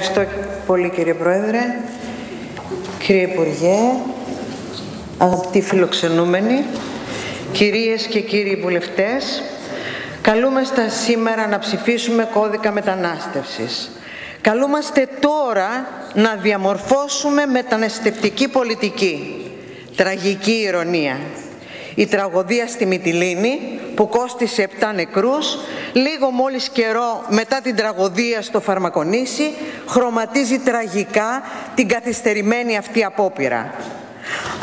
Ευχαριστώ πολύ κύριε Πρόεδρε, κύριε Υπουργέ, αγαπητοί φιλοξενούμενοι, κυρίες και κύριοι βουλευτές, καλούμαστε σήμερα να ψηφίσουμε κώδικα μετανάστευσης. Καλούμαστε τώρα να διαμορφώσουμε μεταναστευτική πολιτική. Τραγική ηρωνία. Η τραγωδία στη Μυτιλίνη που κόστισε 7 νεκρούς, λίγο μόλις καιρό μετά την τραγωδία στο Φαρμακονήσι, χρωματίζει τραγικά την καθυστερημένη αυτή απόπειρα.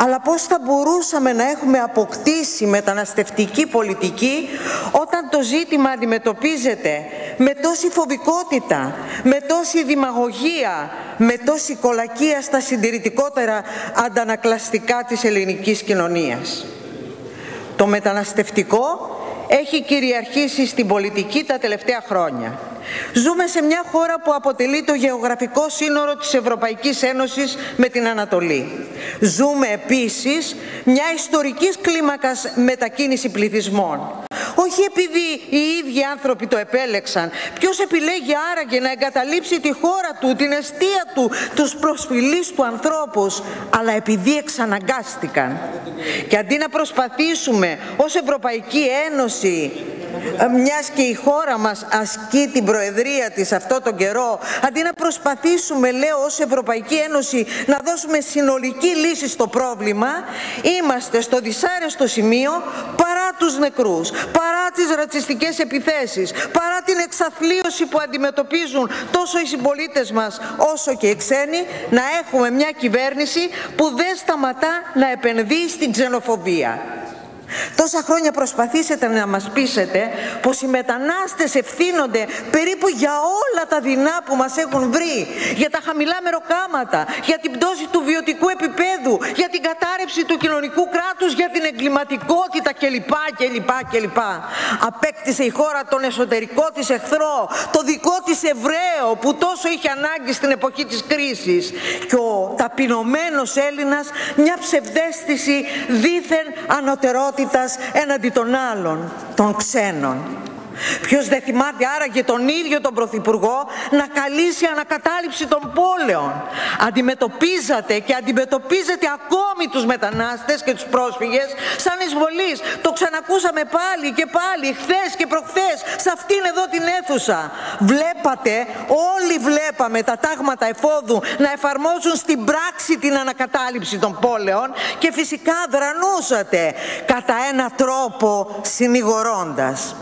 Αλλά πώς θα μπορούσαμε να έχουμε αποκτήσει μεταναστευτική πολιτική όταν το ζήτημα αντιμετωπίζεται με τόση φοβικότητα, με τόση δημαγωγία, με τόση κολακία στα συντηρητικότερα αντανακλαστικά της ελληνικής κοινωνίας. Το μεταναστευτικό έχει κυριαρχήσει στην πολιτική τα τελευταία χρόνια. Ζούμε σε μια χώρα που αποτελεί το γεωγραφικό σύνορο της Ευρωπαϊκής Ένωσης με την Ανατολή. Ζούμε επίσης μια ιστορικής κλίμακας μετακίνηση πληθυσμών. Όχι επειδή οι ίδιοι άνθρωποι το επέλεξαν. Ποιος επιλέγει άραγε να εγκαταλείψει τη χώρα του, την αιστεία του, τους προσφυλείς του ανθρώπους, αλλά επειδή εξαναγκάστηκαν. Και αντί να προσπαθήσουμε ως Ευρωπαϊκή Ένωση ε, μιας και η χώρα μας ασκεί την προεδρία της αυτό τον καιρό, αντί να προσπαθήσουμε, λέω, ως Ευρωπαϊκή Ένωση να δώσουμε συνολική λύση στο πρόβλημα, είμαστε στο δυσάρεστο σημείο παρά τους νεκρούς, παρά τις ρατσιστικές επιθέσεις, παρά την εξαθλίωση που αντιμετωπίζουν τόσο οι συμπολίτες μας όσο και οι ξένοι, να έχουμε μια κυβέρνηση που δεν σταματά να επενδύει στην ξενοφοβία. Τόσα χρόνια προσπαθήσετε να μας πείσετε πως οι μετανάστες ευθύνονται περίπου για όλα τα δεινά που μας έχουν βρει, για τα χαμηλά μεροκάματα, για την πτώση του βιωτικού επίπεδου, για την κατάρρευση του κοινωνικού κράτους, για την εγκληματικότητα κλπ. κλπ, κλπ. Απέκτησε η χώρα τον εσωτερικό της εχθρό, το δικό της Εβραίο που τόσο είχε ανάγκη στην εποχή της κρίσης και ο ταπεινωμένος Έλληνας μια ψευδέστηση δίθεν ανωτερότητα ενότητας έναντι των άλλων, των ξένων. Ποιος δεν θυμάται άραγε τον ίδιο τον Πρωθυπουργό να καλήσει ανακατάληψη των πόλεων. Αντιμετωπίζατε και αντιμετωπίζετε ακόμη τους μετανάστες και τους πρόσφυγες σαν εισβολής. Το ξανακούσαμε πάλι και πάλι, χθες και προχθές, σε αυτήν εδώ την αίθουσα. Βλέπατε, όλοι βλέπαμε τα τάγματα εφόδου να εφαρμόζουν στην πράξη την ανακατάληψη των πόλεων και φυσικά δρανούσατε κατά ένα τρόπο συνηγορώντας.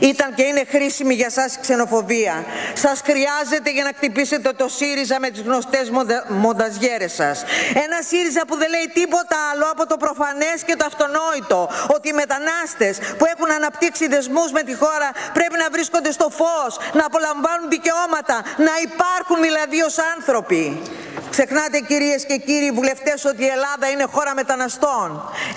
Ήταν και είναι χρήσιμη για σας η ξενοφοβία. Σας χρειάζεται για να χτυπήσετε το ΣΥΡΙΖΑ με τις γνωστές μοντα... μονταζιέρες σας. Ένα ΣΥΡΙΖΑ που δεν λέει τίποτα άλλο από το προφανές και το αυτονόητο. Ότι οι μετανάστες που έχουν αναπτύξει δεσμούς με τη χώρα πρέπει να βρίσκονται στο φως, να απολαμβάνουν δικαιώματα, να υπάρχουν δηλαδή ως άνθρωποι. Ξεχνάτε κυρίες και κύριοι βουλευτές ότι η Ελλάδα είναι χώρα μεταναστών.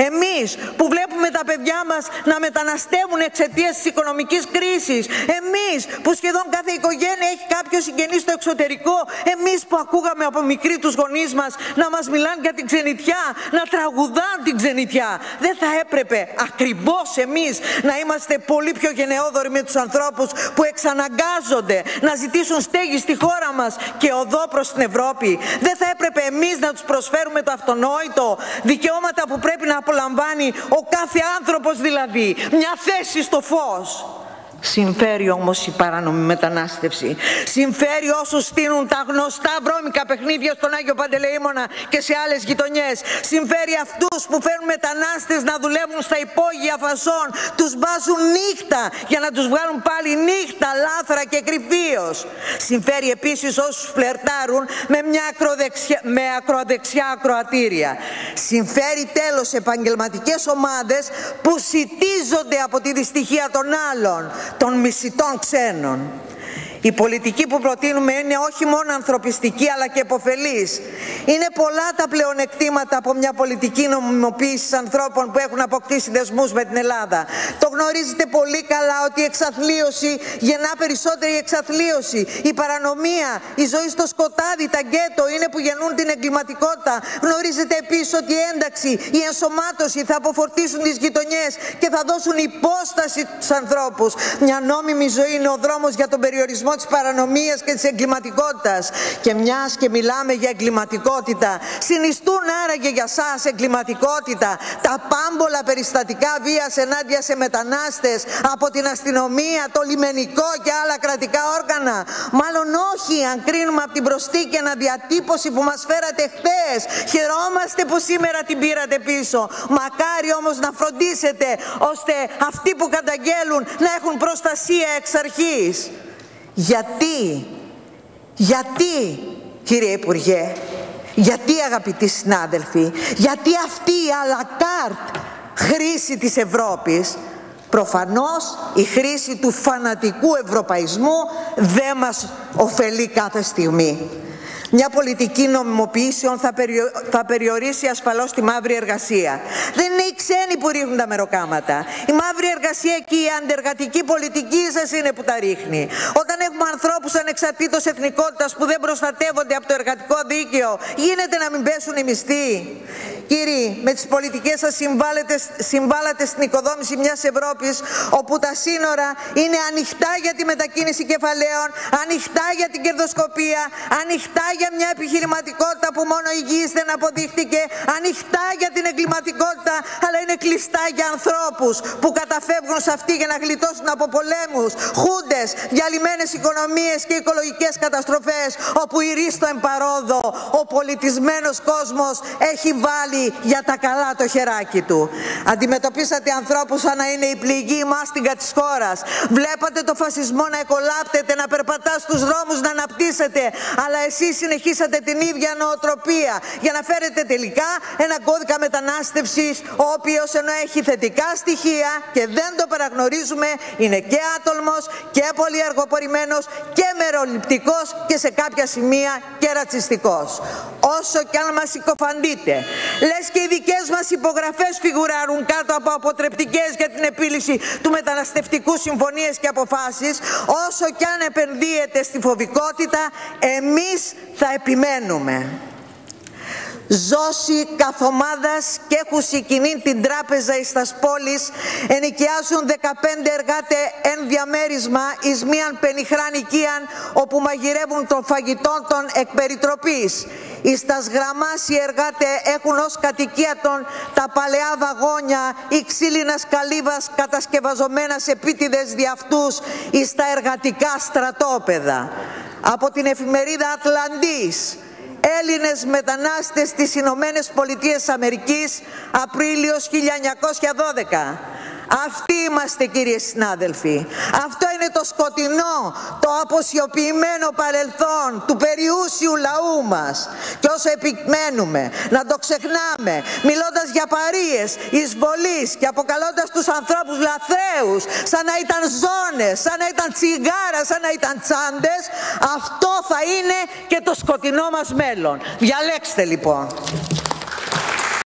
Εμείς που βλέπουμε τα παιδιά μας να μεταναστεύουν εξαιτίας της οικονομικής κρίσης. Εμείς που σχεδόν κάθε οικογένεια έχει κάποιο συγγενή στο εξωτερικό. Εμείς που ακούγαμε από μικροί τους γονείς μας να μας μιλάνε για την ξενιτιά, να τραγουδάν την ξενιτιά. Δεν θα έπρεπε ακριβώς εμείς να είμαστε πολύ πιο γενναιόδοροι με τους ανθρώπους που εξαναγκάζονται να ζητήσουν στέγη στη χώρα μας και οδό προς την Ευρώπη. Δεν θα έπρεπε εμείς να τους προσφέρουμε το αυτονόητο, δικαιώματα που πρέπει να απολαμβάνει ο κάθε άνθρωπος δηλαδή, μια θέση στο φως. Συμφέρει όμως η παράνομη μετανάστευση. Συμφέρει όσους στείλουν τα γνωστά βρώμικα παιχνίδια στον Άγιο Παντελεήμονα και σε άλλες γειτονιές. Συμφέρει αυτούς που φέρνουν μετανάστες να δουλεύουν στα υπόγεια φασών. Τους μπάζουν νύχτα για να τους βγάλουν πάλι νύχτα, λάθρα και κρυφίως. Συμφέρει επίσης όσους φλερτάρουν με μια ακροδεξιά, με ακροδεξιά ακροατήρια. Συμφέρει τέλος επαγγελματικές ομάδες που σιτίζονται από τη δυστυχία των άλλων των μισητών ξένων. Η πολιτική που προτείνουμε είναι όχι μόνο ανθρωπιστική αλλά και επωφελής. Είναι πολλά τα πλεονεκτήματα από μια πολιτική νομιμοποίησης ανθρώπων που έχουν αποκτήσει δεσμούς με την Ελλάδα. Το γνωρίζετε πολύ καλά ότι η εξαθλίωση γεννά περισσότερη εξαθλίωση. Η παρανομία, η ζωή στο σκοτάδι, τα γκέτο είναι που γεννούν την εγκληματικότητα. Γνωρίζετε επίσης ότι η ένταξη, η ενσωμάτωση θα αποφορτήσουν τις γειτονιές και θα δώσουν υπόσταση στους ανθρώπους. Μια νόμιμη ζωή είναι ο δρόμος για τον περιορισμό περιορισμό της παρανομίας και της εγκληματικότητας. Και μιας και μιλάμε για εγκληματικότητα, συνιστούν άραγε για σας εγκληματικότητα τα πάμπολα περιστατικά βίας ενάντια σε μετανάστες από την αστυνομία, το λιμενικό και άλλα κρατικά όργανα. Μάλλον όχι, αν κρίνουμε από την προστίκη αναδιατύπωση που μας φέρατε χθες. Χαιρόμαστε που σήμερα την πήρατε πίσω. Μακάρι όμως να φροντίσετε ώστε αυτοί που καταγγέλουν να έχουν προστασία εξ αρχής. Γιατί, γιατί κύριε Υπουργέ, γιατί αγαπητοί συνάδελφοι, γιατί αυτή η αλακάρτ χρήση της Ευρώπης Προφανώς η χρήση του φανατικού ευρωπαϊσμού δεν μας ωφελεί κάθε στιγμή. Μια πολιτική νομιμοποιήσεων θα, θα περιορίσει ασφαλώς τη μαύρη εργασία. Δεν είναι οι ξένοι που ρίχνουν τα μεροκάματα. Η μαύρη εργασία και η αντεργατική πολιτική σας είναι που τα ρίχνει. Όταν έχουμε ανθρώπους ανεξαρτήτως εθνικότητας που δεν προστατεύονται από το εργατικό δίκαιο, γίνεται να μην πέσουν οι μισθοί. Κύριοι, με τις πολιτικές σας συμβάλλατε στην οικοδόμηση μιας Ευρώπης όπου τα σύνορα είναι ανοιχτά για τη μετακίνηση κεφαλαίων, ανοιχτά για την κερδοσκοπία, ανοιχτά για μια επιχειρηματικότητα που μόνο υγιής δεν αποδείχτηκε, ανοιχτά για την εγκληματικότητα, αλλά είναι κλειστά για ανθρώπους που καταφεύγουν σε αυτή για να γλιτώσουν από πολέμους, χούντες, διαλυμένες οικονομίες και οικολογικές καταστροφές, όπου η ρίστο εμπαρόδο, ο πολιτισμένος κόσμος έχει βάλει για τα καλά το χεράκι του. Αντιμετωπίσατε ανθρώπους σαν να είναι η πληγή μάστιγκα της χώρας. Βλέπατε το φασισμό να εκολάπτεται, να περπατά στους δρόμους, να αναπτύσσεται, αλλά εσείς συνεχίσατε την ίδια νοοτροπία για να φέρετε τελικά ένα κώδικα μετανάστευσης ο οποίος ενώ έχει θετικά στοιχεία και δεν το παραγνωρίζουμε είναι και άτολμος και πολύ αργοπορημένος και μεροληπτικός και σε κάποια σημεία και ρατσιστικός. Όσο κι αν μας συκοφαντείτε, λες και οι δικές μας υπογραφές φιγουράρουν κάτω από αποτρεπτικές για την επίλυση του μεταναστευτικού συμφωνίες και αποφάσεις, όσο κι αν επενδύεται στη φοβικότητα, εμείς θα επιμένουμε. Ζώσει καθομάδας και έχουν συγκινεί την τράπεζα εις τας πόλεις ενοικιάζουν 15 εργάτε εν διαμέρισμα εις μίαν πενιχράν οικίαν όπου μαγειρεύουν των φαγητών των εκπεριτροπής. Εις τας γραμμάς οι εργάτε έχουν ως κατοικία των τα παλαιά βαγόνια ή ξύλινας καλύβας κατασκευαζομένας σε επίτηδες δι' αυτούς εις τα εργατικά στρατόπεδα. Από την εφημερίδα Ατλαντής Έλληνες μετανάστες στις Ηνωμένες Πολιτείες Αμερικής Απρίλιος 1912 αυτοί είμαστε κύριε συνάδελφοι. Αυτό είναι το σκοτεινό, το αποσιοποιημένο παρελθόν του περιούσιου λαού μας. Και όσο επιμένουμε να το ξεχνάμε, μιλώντας για παρείες, εισβολής και αποκαλώντας τους ανθρώπους λαθρέους, σαν να ήταν ζώνες, σαν να ήταν τσιγάρα, σαν να ήταν τσάντες, αυτό θα είναι και το σκοτεινό μας μέλλον. Διαλέξτε λοιπόν.